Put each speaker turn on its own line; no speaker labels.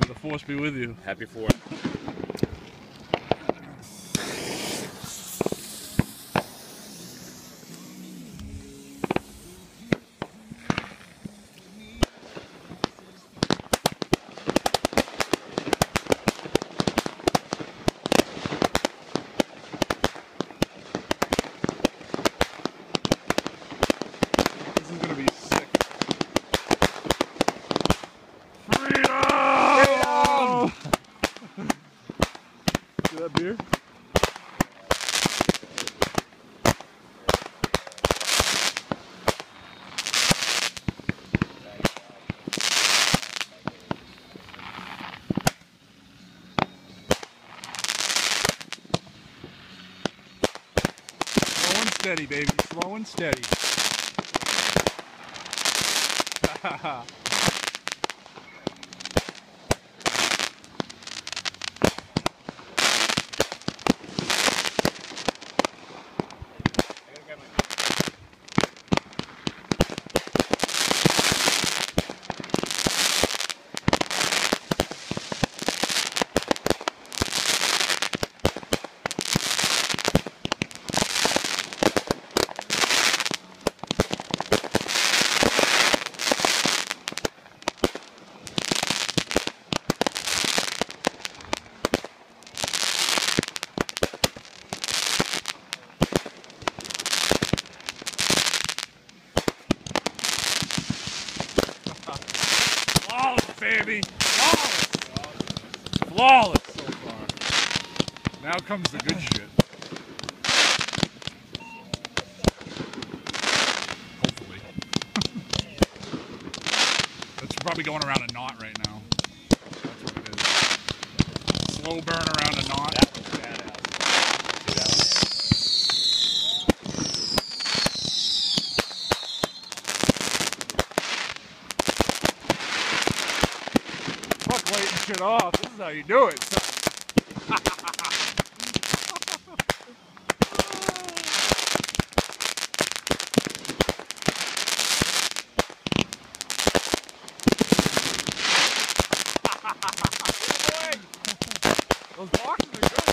May the force be with you.
Happy
4th. Steady, baby. Slow and steady. Flawless, baby. Flawless. Flawless so far. Now comes the good shit. Hopefully. That's probably going around a knot right now. That's what it is. Slow burn around a knot. Shit off. This is how you do it. son. Those boxes are good.